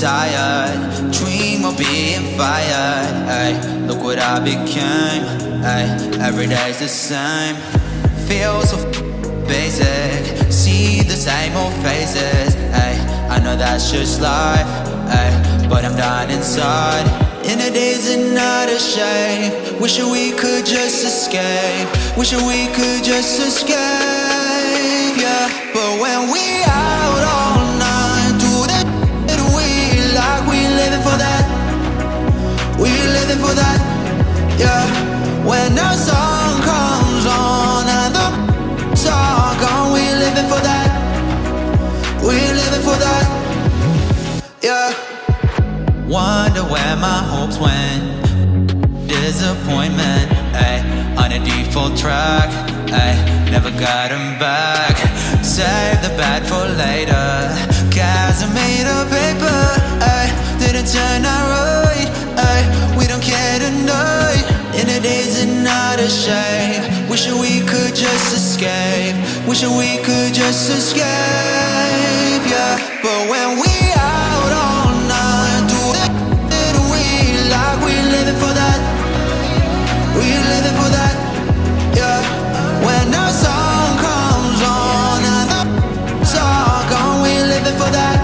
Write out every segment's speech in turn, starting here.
tired. Dream of being fired. Ay, look what I became. Ay, every day's the same. Feel so basic. See the same old faces. Ay, I know that's just life. Ay, but I'm dying inside. In the days and not ashamed. Wishing we could just escape. Wishing we could just escape. Yeah, when the sun comes on and the song gone, we living for that. We living for that. Yeah. Wonder where my hopes went. Disappointment, on a default track, never back. Save the bad for later. Paper, didn't turn out ashamed. Wishing we could just escape. Wishing we could just escape, yeah. But when we out all night, do shit we like. We living for that. We living for that, yeah. When the sun comes on and the song gone, we living for that.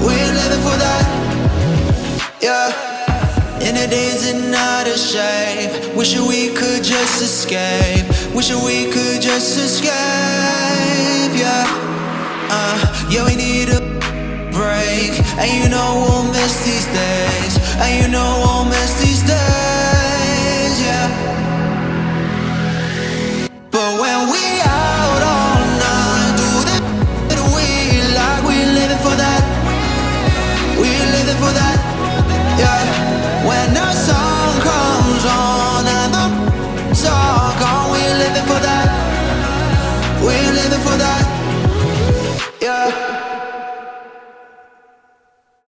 We living for that, yeah. In the days and not ashamed. Wishing we could just escape. Wishing we could just escape, yeah. Uh, yeah, we need a break. And you know we'll miss these days. And you know